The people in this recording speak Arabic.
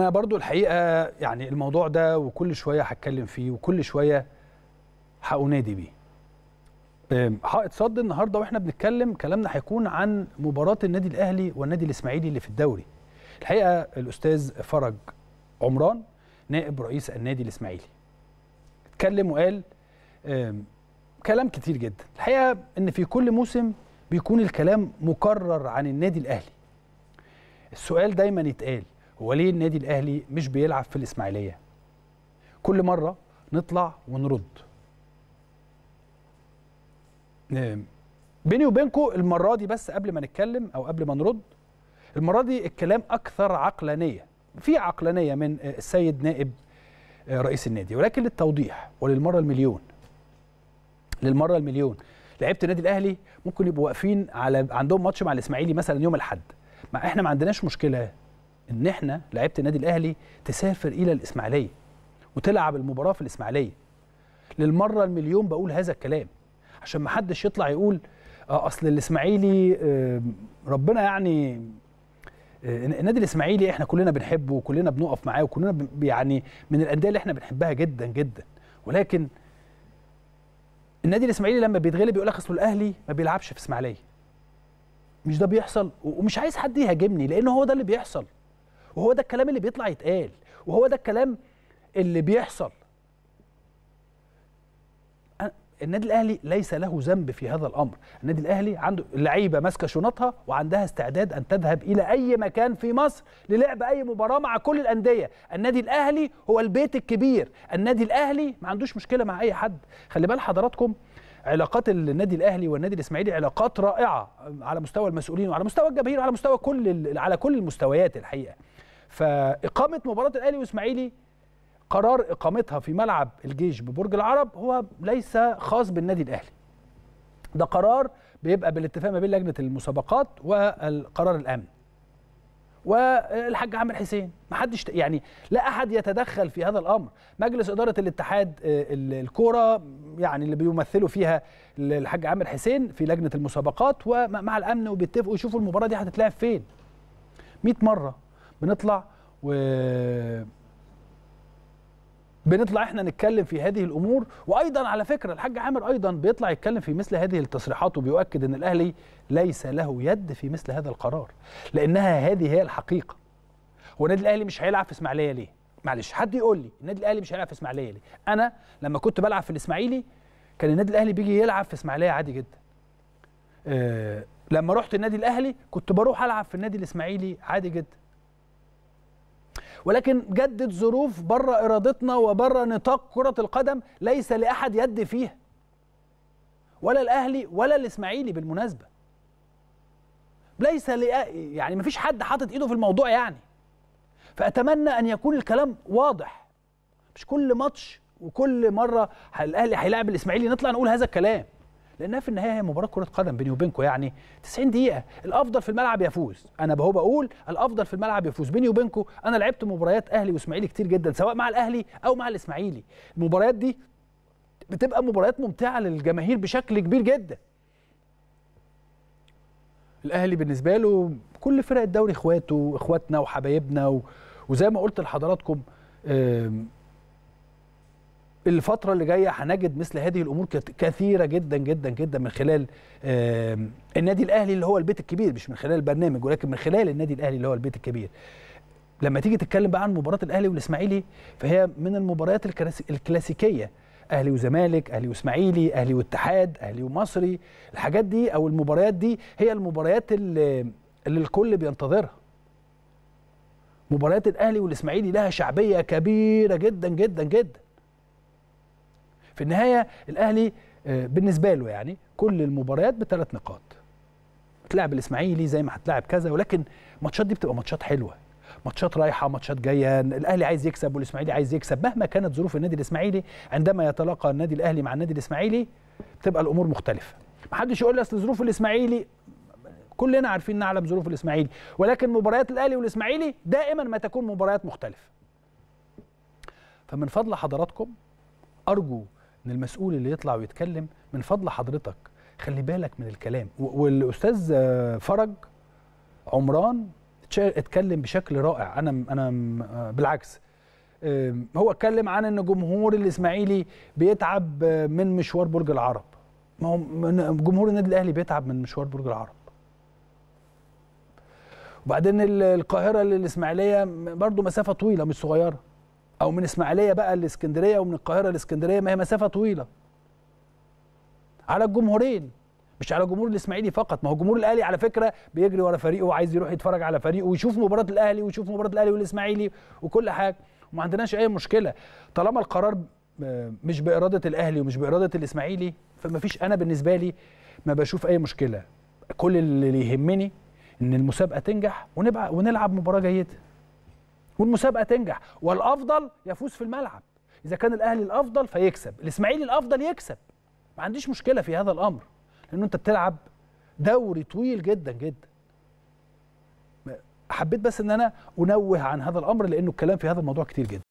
أنا برضو الحقيقة يعني الموضوع ده وكل شوية هتكلم فيه وكل شوية هأنادي بيه. حائط صد النهارده وإحنا بنتكلم كلامنا هيكون عن مباراة النادي الأهلي والنادي الإسماعيلي اللي في الدوري. الحقيقة الأستاذ فرج عمران نائب رئيس النادي الإسماعيلي. اتكلم وقال كلام كتير جدا. الحقيقة إن في كل موسم بيكون الكلام مكرر عن النادي الأهلي. السؤال دايما يتقال هو ليه النادي الأهلي مش بيلعب في الإسماعيلية. كل مرة نطلع ونرد. بيني وبينكم المرة دي بس قبل ما نتكلم أو قبل ما نرد المرة دي الكلام أكثر عقلانية. في عقلانية من آه، السيد نائب آه، رئيس النادي. ولكن للتوضيح وللمرة المليون. للمرة المليون. لعيبة النادي الأهلي ممكن يبقوا واقفين على عندهم ماتش مع الإسماعيلي مثلا يوم الأحد. ما إحنا ما عندناش مشكلة. إن إحنا لعيبة النادي الأهلي تسافر إلى الإسماعيلية وتلعب المباراة في الإسماعيلية. للمرة المليون بقول هذا الكلام عشان ما حدش يطلع يقول آه أصل الإسماعيلي آه ربنا يعني آه النادي الإسماعيلي إحنا كلنا بنحبه وكلنا بنقف معاه وكلنا يعني من الأندية اللي إحنا بنحبها جدا جدا. ولكن النادي الإسماعيلي لما بيتغلب يقول لك أصل الأهلي ما بيلعبش في إسماعيلية. مش ده بيحصل؟ ومش عايز حد يهاجمني لأن هو ده اللي بيحصل. وهو ده الكلام اللي بيطلع يتقال وهو ده الكلام اللي بيحصل. النادي الأهلي ليس له ذنب في هذا الأمر. النادي الأهلي عنده اللعيبه ماسكة شنطها وعندها استعداد أن تذهب إلى أي مكان في مصر للعب أي مباراة مع كل الأندية. النادي الأهلي هو البيت الكبير. النادي الأهلي ما عندوش مشكلة مع أي حد. خلي بال حضراتكم علاقات النادي الأهلي والنادي الإسماعيلي علاقات رائعة على مستوى المسؤولين وعلى مستوى الجماهير وعلى مستوى كل على كل المستويات الحقيقة. فإقامة مباراة الأهلي والإسماعيلي قرار إقامتها في ملعب الجيش ببرج العرب هو ليس خاص بالنادي الأهلي. ده قرار بيبقى بالاتفاق ما بين لجنة المسابقات والقرار الأمن. والحاج عامر حسين ما حدش يعني لا أحد يتدخل في هذا الأمر. مجلس إدارة الاتحاد آه، ال- الكورة يعني اللي بيمثلوا فيها الحاج عامر حسين في لجنة المسابقات ومع الأمن وبيتفقوا يشوفوا المباراة دي هتتلعب فين. 100 مرة. بنطلع و بنطلع إحنا نتكلم في هذه الأمور. وأيضا على فكرة الحاج عامر أيضا بيطلع يتكلم في مثل هذه التصريحات وبيؤكد ان الاهلي ليس له يد في مثل هذا القرار لانها هذه هي الحقيقة. هو النادي الاهلي مش هيلعب في اسماعيلية ليه؟ معلش حد يقول لي النادي الاهلي مش هيلعب في اسماعيلية ليه؟ أنا لما كنت بلعب في الاسماعيلي كان النادي الاهلي بيجي يلعب في اسماعيلية عادي جدا. آه لما رحت النادي الاهلي كنت بروح العب في النادي الاسماعيلي عادي جدا. ولكن جدت ظروف بره إرادتنا وبره نطاق كرة القدم ليس لأحد يد فيها ولا الأهلي ولا الإسماعيلي بالمناسبة. ليس لأ... يعني مفيش حد حاطط إيده في الموضوع يعني. فأتمنى أن يكون الكلام واضح. مش كل ماتش وكل مرة الأهلي هيلاعب الإسماعيلي نطلع نقول هذا الكلام. لأنها في النهاية هي مباراة كرة قدم بيني وبينكم يعني 90 دقيقة. الأفضل في الملعب يفوز. أنا بهو بقول الأفضل في الملعب يفوز. بيني وبينكم أنا لعبت مباريات أهلي وإسماعيلي كتير جدا سواء مع الأهلي أو مع الإسماعيلي. المباريات دي بتبقى مباريات ممتعة للجماهير بشكل كبير جدا. الأهلي بالنسبة له كل فرق الدوري إخواته واخواتنا وحبايبنا و... وزي ما قلت لحضراتكم آم، الفترة اللي جاية هنجد مثل هذه الأمور كت- كثيرة جدا جدا جدا من خلال النادي الأهلي اللي هو البيت الكبير مش من خلال البرنامج ولكن من خلال النادي الأهلي اللي هو البيت الكبير. لما تيجي تتكلم بقى عن مباراة الأهلي والإسماعيلي فهي من المباريات الكلاس- الكلاسيكية. أهلي وزمالك أهلي وإسماعيلي أهلي واتحاد أهلي ومصري. الحاجات دي أو المباريات دي هي المباريات اللي, الكل بينتظرها. مباريات الأهلي والإسماعيلي لها شعبية كبيرة جدا جدا جدا. في النهاية الأهلي آه، بالنسبة له يعني كل المباريات بثلاث نقاط. تلعب الإسماعيلي زي ما هتلاعب كذا ولكن الماتشات دي بتبقى ماتشات حلوة. ماتشات رايحة ماتشات جاية. الأهلي عايز يكسب والإسماعيلي عايز يكسب. مهما كانت ظروف النادي الإسماعيلي عندما يتلاقى النادي الأهلي مع النادي الإسماعيلي بتبقى الأمور مختلفة. محدش يقول لي أصل ظروف الإسماعيلي كلنا عارفين نعلم ظروف الإسماعيلي. ولكن مباريات الأهلي والإسماعيلي دائما ما تكون مباريات مختلفة. فمن فضل حضراتكم أرجو إن المسؤول اللي يطلع ويتكلم من فضل حضرتك. خلي بالك من الكلام. والأستاذ آه، فرج عمران اتكلم بشكل رائع. أنا أنا بالعكس. هو اتكلم عن إن جمهور الإسماعيلي بيتعب من مشوار برج العرب. ما هو جمهور النادي الأهلي بيتعب من مشوار برج العرب. وبعدين القاهرة للإسماعيلية برضو مسافة طويلة مش صغيرة. أو من إسماعيلية بقى لإسكندرية ومن القاهرة لإسكندرية ما هي مسافة طويلة. على الجمهورين مش على جمهور الإسماعيلي فقط ما هو جمهور الأهلي على فكرة بيجري ورا فريقه وعايز يروح يتفرج على فريقه ويشوف مباراة الأهلي ويشوف مباراة الأهلي والإسماعيلي وكل حاجة وما عندناش أي مشكلة. طالما القرار مش بإرادة الأهلي ومش بإرادة الإسماعيلي فما فيش أنا بالنسبة لي ما بشوف أي مشكلة. كل اللي يهمني إن المسابقة تنجح ونبقى ونلعب مباراة جيدة. والمسابقة تنجح والأفضل يفوز في الملعب. إذا كان الأهلي الأفضل فيكسب الإسماعيلي الأفضل يكسب. ما عنديش مشكلة في هذا الأمر لأنه أنت بتلعب دوري طويل جدا جدا. حبيت بس إن أنا أنوه عن هذا الأمر لأنه الكلام في هذا الموضوع كتير جدا.